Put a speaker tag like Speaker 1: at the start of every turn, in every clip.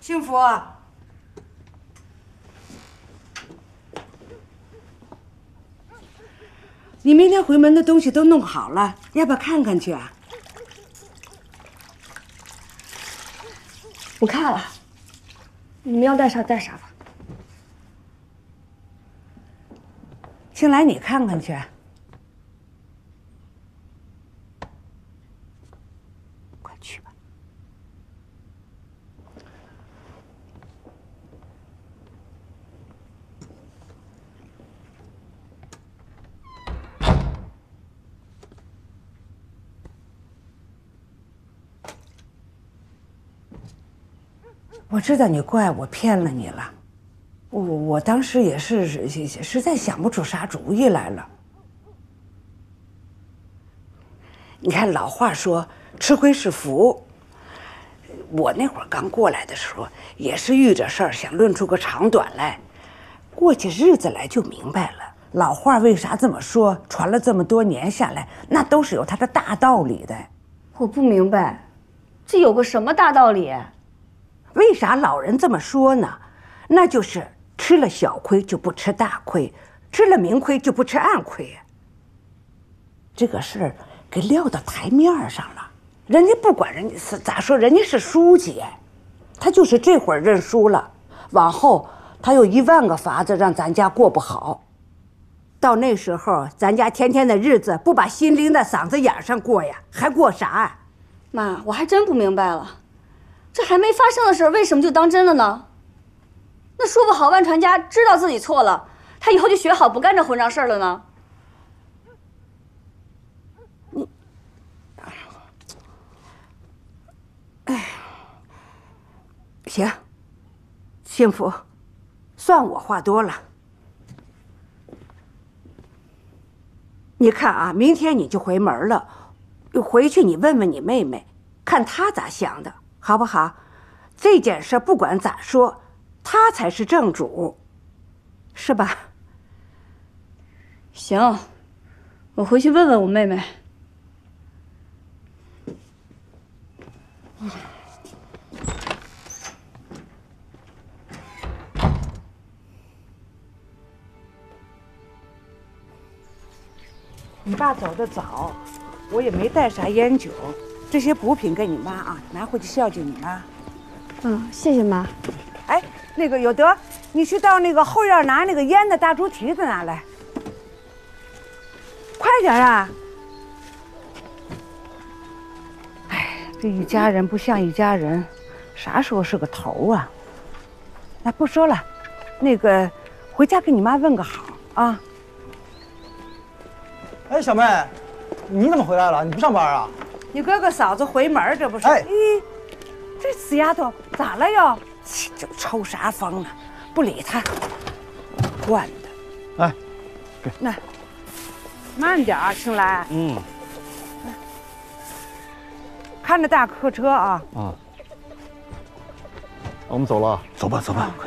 Speaker 1: 幸福，你明天回门的东西都弄好了，要不要看看去啊？
Speaker 2: 不看了，你们要带啥带啥吧。
Speaker 1: 青来，你看看去。快去吧。我知道你怪我骗了你了，我我当时也是实在想不出啥主意来了。你看老话说“吃亏是福”，我那会儿刚过来的时候也是遇着事儿，想论出个长短来。过起日子来就明白了，老话为啥这么说，传了这么多年下来，那都是有它的大道理的。
Speaker 2: 我不明白，这有个什么大道理？
Speaker 1: 为啥老人这么说呢？那就是吃了小亏就不吃大亏，吃了明亏就不吃暗亏。这个事儿给撂到台面上了，人家不管人家是咋说，人家是书记，他就是这会儿认输了，往后他有一万个法子让咱家过不好。到那时候，咱家天天的日子不把心拎在嗓子眼上过呀，还过啥？
Speaker 2: 妈，我还真不明白了。这还没发生的事，为什么就当真了呢？那说不好，万传家知道自己错了，他以后就学好不干这混账事儿了呢。
Speaker 1: 你，哎，行，幸福，算我话多了。你看啊，明天你就回门了，回去你问问你妹妹，看她咋想的。好不好？这件事不管咋说，他才是正主，是吧？
Speaker 2: 行，我回去问问我妹妹。
Speaker 1: 你爸走的早，我也没带啥烟酒。这些补品给你妈啊，拿回去孝敬你妈。
Speaker 2: 嗯，谢谢妈。
Speaker 1: 哎，那个有德，你去到那个后院拿那个腌的大猪蹄子拿来，快点啊！哎，这一家人不像一家人，啥时候是个头啊？那，不说了，那个回家给你妈问个好啊。
Speaker 3: 哎，小妹，你怎么回来了？你不上班啊？
Speaker 1: 你哥哥嫂子回门，这不是？哎，这死丫头咋了又？就抽啥风呢？不理他，惯的。
Speaker 3: 哎，给
Speaker 1: 那，慢点啊，青来。嗯。看着大客车啊。啊。
Speaker 3: 我们走了，
Speaker 4: 走吧，走吧，快。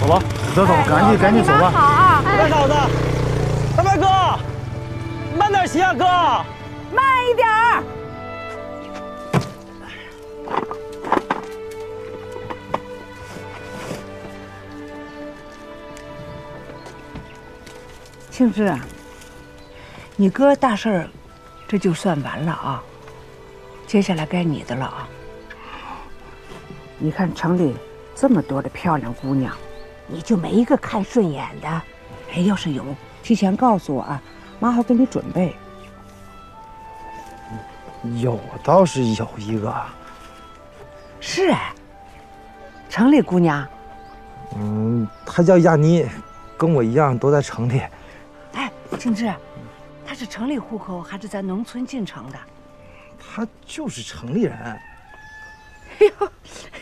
Speaker 3: 走了，走走，赶紧赶紧走吧。
Speaker 1: 好啊，
Speaker 3: 大嫂子，大白哥。慢点骑啊，哥！
Speaker 1: 慢一点儿。庆芝，你哥大事儿，这就算完了啊。接下来该你的了啊。你看城里这么多的漂亮姑娘，你就没一个看顺眼的？哎，要是有，提前告诉我啊。妈好给你准备，
Speaker 3: 有倒是有一个，
Speaker 1: 是哎，城里姑娘，
Speaker 3: 嗯，她叫亚妮，跟我一样都在城里。
Speaker 1: 哎，庆志，她是城里户口还是在农村进城的？
Speaker 3: 她就是城里人。
Speaker 1: 哎呦，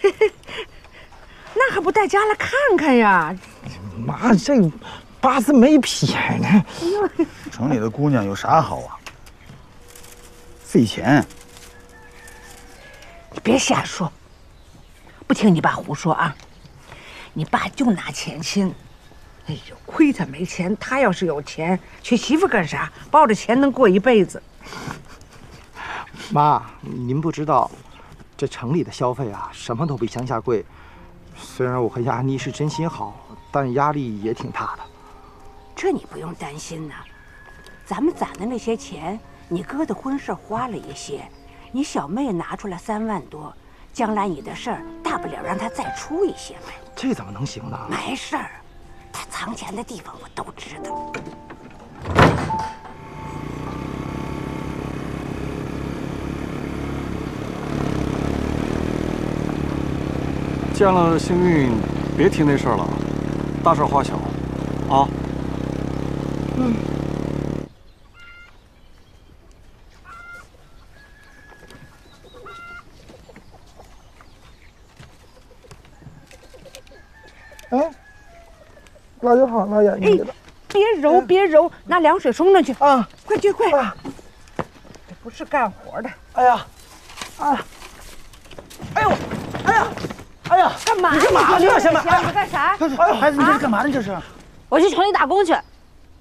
Speaker 1: 那还不带家来看看呀？
Speaker 3: 妈，这。八字没撇呢。
Speaker 4: 城里的姑娘有啥好啊？费钱。
Speaker 1: 你别瞎说，不听你爸胡说啊！你爸就拿钱亲。哎呦，亏他没钱，他要是有钱，娶媳妇干啥？抱着钱能过一辈子。
Speaker 3: 妈，您不知道，这城里的消费啊，什么都比乡下贵。虽然我和丫妮是真心好，但压力也挺大的。
Speaker 1: 这你不用担心呐，咱们攒的那些钱，你哥的婚事花了一些，你小妹拿出来三万多，将来你的事儿大不了让他再出一些呗。
Speaker 3: 这怎么能行呢？
Speaker 1: 没事儿，他藏钱的地方我都知道。
Speaker 5: 见了幸运，别提那事儿了，大事化小，啊。
Speaker 1: 嗯。
Speaker 3: 哎，那就好了呀，
Speaker 1: 哎，别揉，别揉，拿凉水冲上去
Speaker 3: 啊！
Speaker 1: 快去，快！这不是干活的。
Speaker 3: 哎呀，啊！哎呦，哎呀！哎呀，
Speaker 1: 干嘛？
Speaker 3: 你干嘛去啊？小美，
Speaker 1: 你干啥？
Speaker 4: 哎呦，孩子，你这是干嘛呢？这是？
Speaker 2: 我去城里打工去。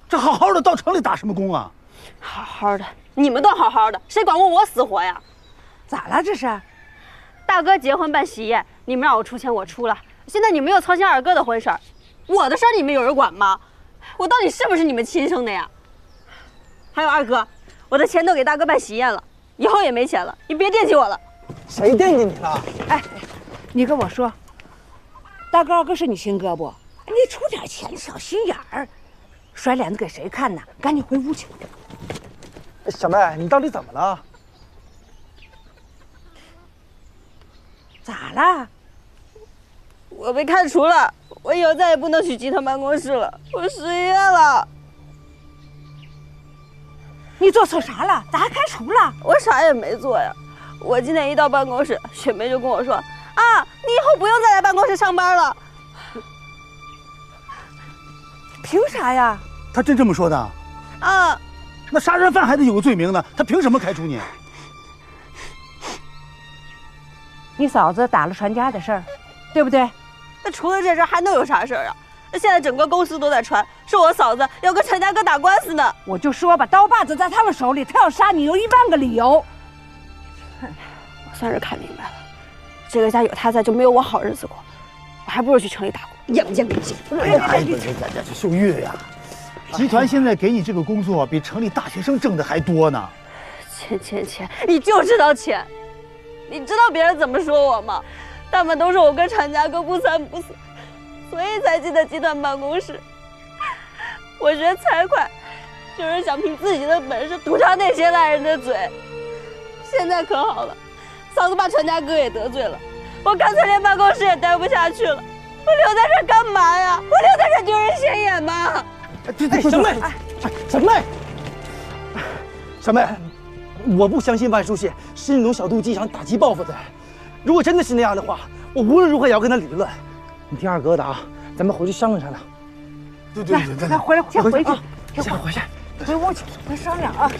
Speaker 4: 这好好的到城里打什么工啊？
Speaker 2: 好好的，你们都好好的，谁管过我死活呀？
Speaker 1: 咋了？这是？
Speaker 2: 大哥结婚办喜宴，你们让我出钱，我出了。现在你们又操心二哥的婚事儿，我的事儿你们有人管吗？我到底是不是你们亲生的呀？还有二哥，我的钱都给大哥办喜宴了，以后也没钱了，你别惦记我了。
Speaker 3: 谁惦记你了？
Speaker 1: 哎。你跟我说，大哥二哥是你亲哥不？你出点钱，小心眼儿，甩脸子给谁看呢？赶紧回屋去。
Speaker 3: 小妹，你到底怎么了？
Speaker 1: 咋了？
Speaker 2: 我被开除了，我以后再也不能去集团办公室了，我失业了。
Speaker 1: 你做错啥了？咋还开除了？
Speaker 2: 我啥也没做呀。我今天一到办公室，雪梅就跟我说。啊！你以后不用再来办公室上班了。
Speaker 1: 凭啥呀？
Speaker 4: 他真这么说的？
Speaker 2: 啊！
Speaker 4: 那杀人犯还得有个罪名呢，他凭什么开除你？
Speaker 1: 你嫂子打了传家的事儿，对不对？
Speaker 2: 那除了这事还能有啥事儿啊？那现在整个公司都在传，说我嫂子要跟陈家哥打官司呢。
Speaker 1: 我就说吧，刀把子在他们手里，他要杀你有一万个理由。
Speaker 2: 我算是看明白了。这个家有他在，就没有我好日子过。我还不如去城里打工，养家糊口。
Speaker 4: 哎呀，这这这这秀玉呀，集团现在给你这个工作，比城里大学生挣的还多呢。
Speaker 2: 钱钱钱，你就知道钱。你知道别人怎么说我吗？他们都说我跟传家哥不三不四，所以才进的集团办公室。我学财会，就是想凭自己的本事堵上那些烂人的嘴。现在可好了。嫂子把传家哥也得罪了，我干脆连办公室也待不下去了。我留在这干嘛呀？我留在这丢人现眼吗？
Speaker 3: 哎，小妹，小妹，小妹，我不相信万书记是那种小肚鸡肠打击报复的。如果真的是那样的话，我无论如何也要跟他理论。你听二哥的啊，咱们回去商量商量。
Speaker 4: 对对对，
Speaker 1: 来，回来，先回去，
Speaker 3: 先回去，
Speaker 1: 回屋去，回商量啊。